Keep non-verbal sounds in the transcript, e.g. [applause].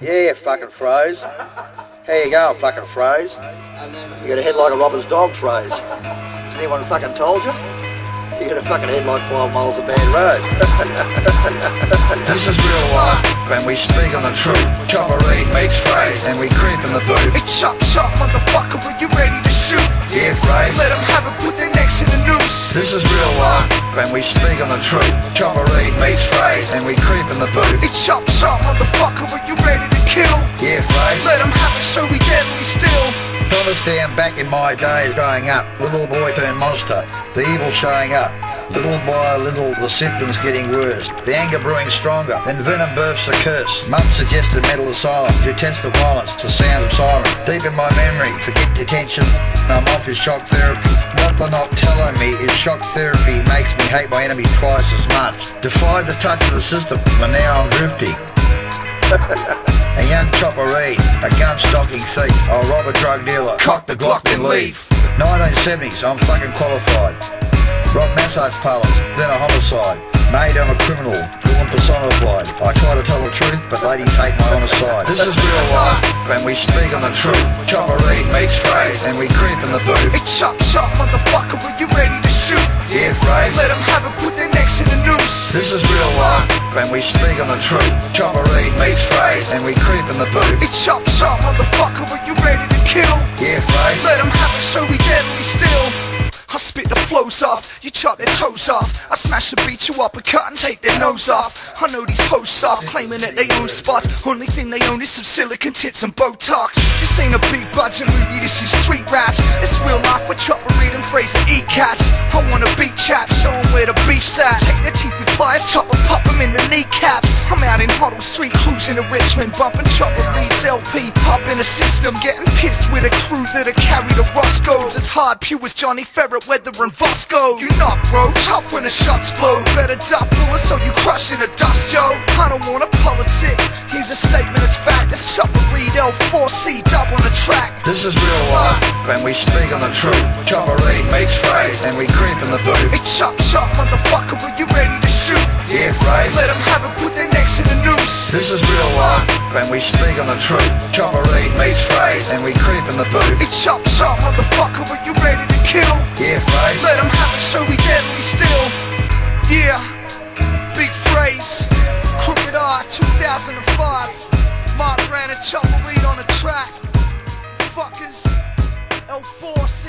Yeah, fucking froze. How you going, fucking froze? You got a head like a robber's dog, froze. Has anyone fucking told you? You got a fucking head like five miles of bad road. [laughs] This is real life, and we speak on the truth. Chopper Reid meets phrase, and we creep in the booth. It's chop, chop, motherfucker, when you ready to shoot? Yeah, phrase. Let them have it, put their necks in the noose. This is real life, and we speak on the truth. Chopper Reid meets phrase, and we creep in the booth. It's chop, chop, motherfucker, kill? Yeah, phrase. Let them have it, so we deadly still. Understand back in my days growing up, little boy turned monster, the evil showing up. Little by little, the symptoms getting worse. The anger brewing stronger, then venom births a curse. Mum suggested mental asylum to test the violence to sound of sirens. Deep in my memory, forget detention, I'm off to shock therapy. What they're not telling me is shock therapy makes me hate my enemy twice as much. Defied the touch of the system, but now I'm drifty. [laughs] A young chopper Reid, a gun stocking thief, I'll rob a drug dealer, cock the Glock and leave. 1970s, I'm fucking qualified. Rob massage parlors, then a homicide. Made I'm a criminal, villain personified. I try to tell the truth, but ladies hate my honest side. This is real life, and we speak on the truth. Chopper Reid meets phrase, and we creep in the booth. Hey, chop, chop, motherfucker, when you ready to shoot? Yeah, phrase. Let them have it, put their necks in the noose. This is real life, and we speak on the truth. Chopper Reid meets phrase, and we creep in the booth. Hey, chop, chop, motherfucker, when you ready to kill? Yeah, phrase. Let them have it, so we deadly still. I spit the flows off, you chop their toes off. I smash the beat you up and cut and take their nose off. I know these hoes soft, claiming that they own spots. Only thing they own is some silicon tits and Botox. This ain't a big budget movie, this is street raps. It's real life with Chopper Reid and Fraser eat cats. I wanna beat chaps, show 'em where the beef's at. Take their teeth with pliers, chop 'em, pop 'em in the kneecaps. I'm out in Hoddle Street, cruising to Richmond, bumping Chopper Reid's LP. Hop in the system, getting pissed with a crew that'll carry the Roscoes. It's hard, pew as Johnny Ferret, Weather and Vosco. You not, bro, tough when the shots blow. Better duck bullets so you crush in the dust, yo. I don't wanna politic. Here's a statement, it's fact. It's Chopper Reid L4C, dub on the track. This is real life, and we speak on the truth. Chopper Reid meets phrase, and we creep in the booth. Hey, chop, chop, motherfucker, when you ready to shoot? Yeah, phrase. Let them have it, put their necks in the noose. This is real life, and we speak on the truth. Chopper Reid meets phrase, and we creep in the booth. Hey, chop, chop, motherfucker, when you ready to kill? Yeah, phrase. Let them have it, so we deadly still. Yeah, big phrase. Crooked Eye, 2005. Mark Ran L4C